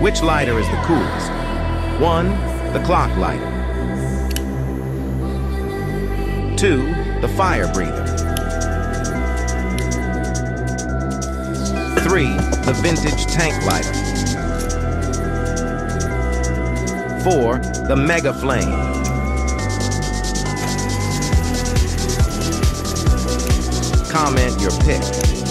Which lighter is the coolest? One, the clock lighter. Two, the fire breather. Three, the vintage tank lighter. Four, the mega flame. Comment your pick.